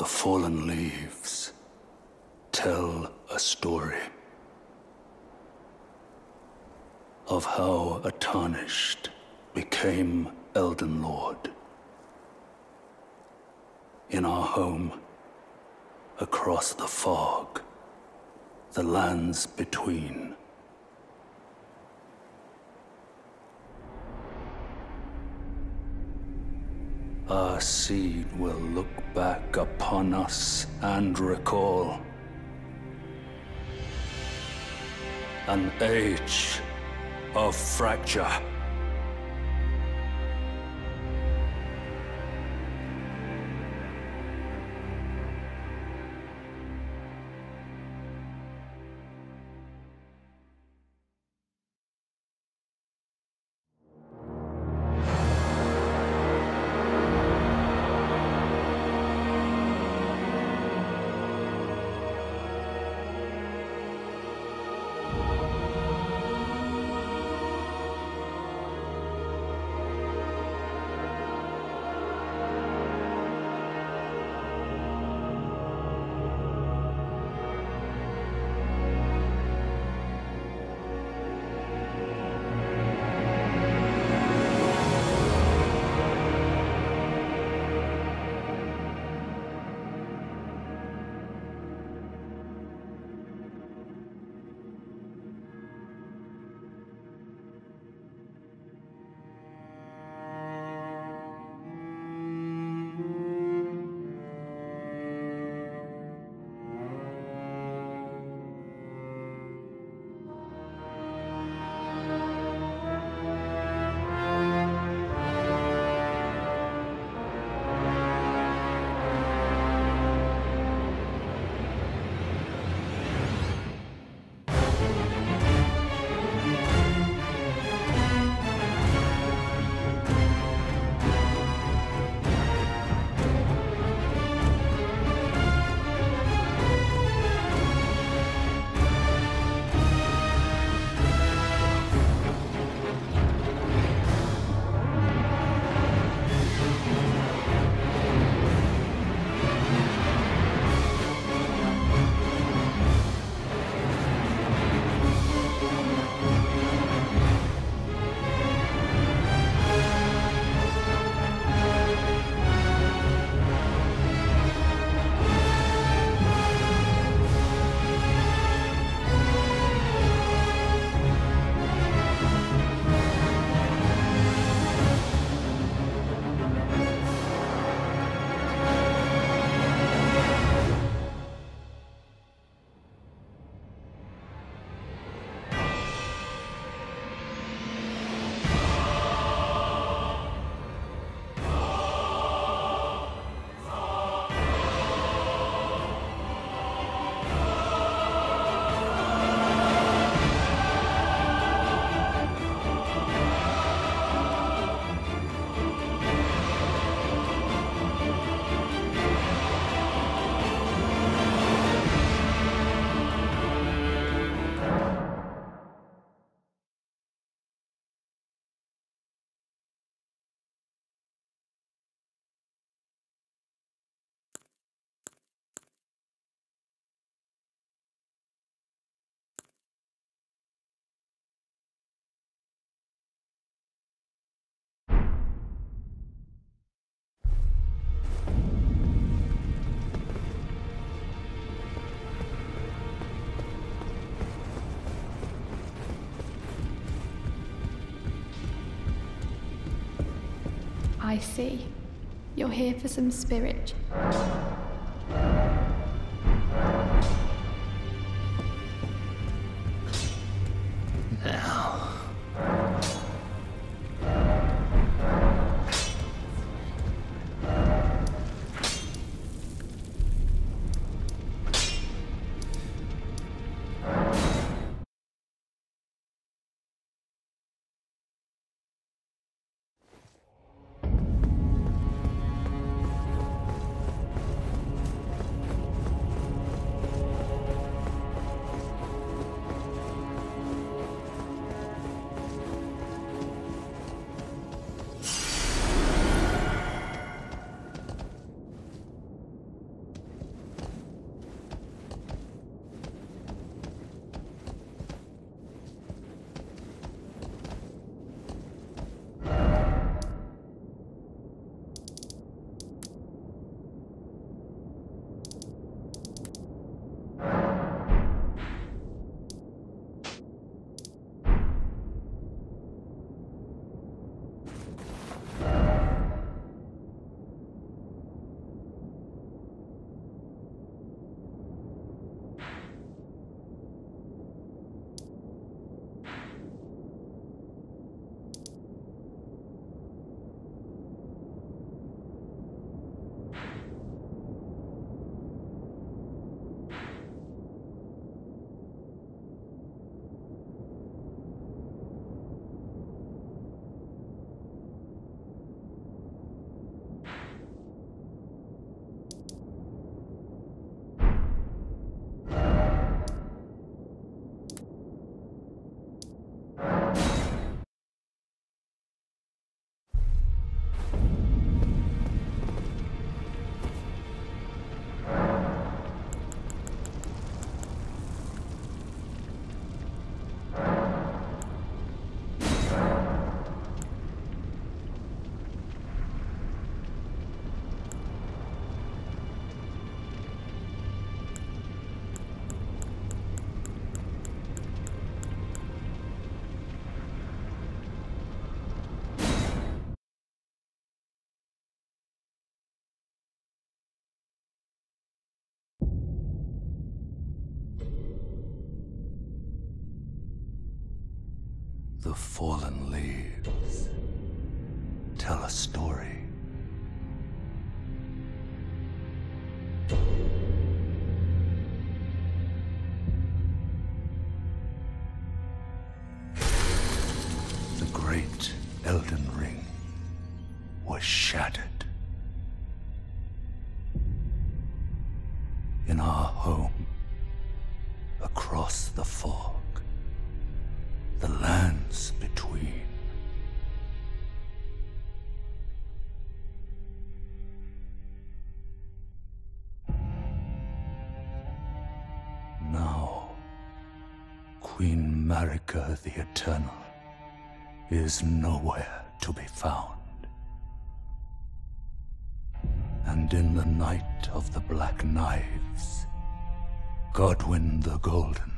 The fallen leaves tell a story of how a tarnished became Elden Lord. In our home, across the fog, the lands between. Our seed will look back upon us and recall an age of fracture. I see. You're here for some spirit. The fallen leaves tell a story. Queen Marika the Eternal is nowhere to be found. And in the night of the Black Knives, Godwin the Golden